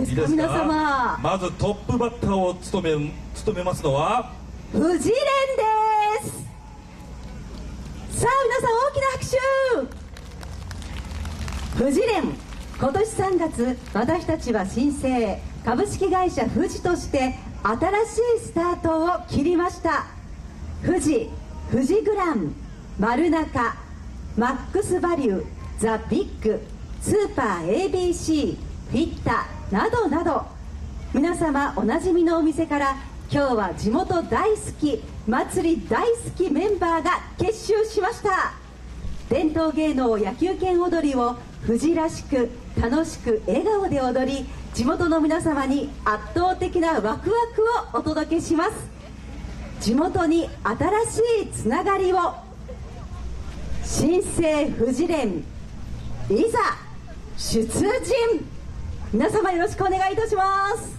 いいですか？皆様まずトップバッターを務め務めますのは？富士連です。さあ皆さん大きな拍手。富士連今年3月私たちは新生株式会社富士として新しいスタートを切りました。富士富士グラン丸中マックスバリューザ・ビッグスーパー ABC フィッタなどなど。皆様おなじみのお店から今日は地元大好き祭り大好きメンバーが結集しました。伝統芸能野球拳踊りを富士らしく楽しく笑顔で踊り地元の皆様に圧倒的なワクワクをお届けします。地元に新しいつながりを。新生富士連いざ出陣。皆様よろしくお願いいたします。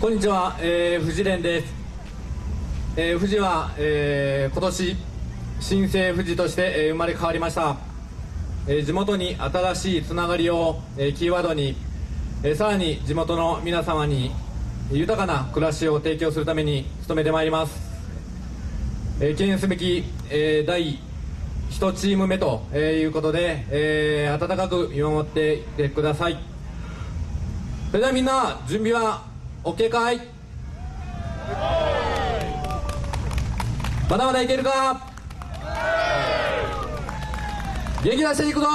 こんにちは、えー、富士連です、えー、富士は、えー、今年新生富士として、えー、生まれ変わりました、えー、地元に新しいつながりを、えー、キーワードに、えー、さらに地元の皆様に豊かな暮らしを提供するために努めてまいります、えー、記念すべき、えー、第1チーム目ということで、えー、温かく見守っていてください。それではみんな準備は OK かい？まだまだいけるか？元気出していくぞ！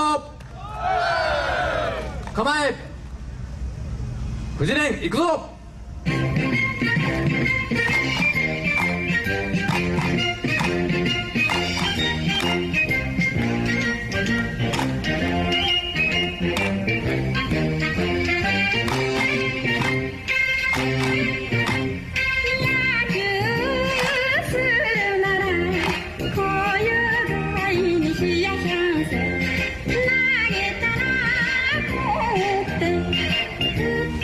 構え！富士連いくぞ！think.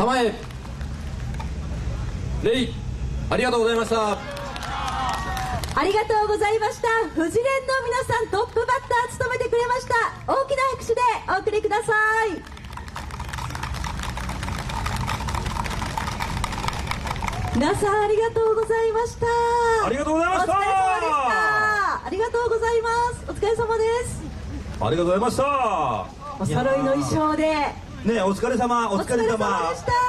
構え。レイありがとうございました。ありがとうございました。富士連の皆さんトップバッター務めてくれました。大きな拍手でお送りください。皆さんありがとうございました。ありがとうございました。お疲れ様でした。ありがとうございます。お疲れ様です。ありがとうございました。お揃いの衣装でねお疲れ様お疲れ様。お疲れ様でした。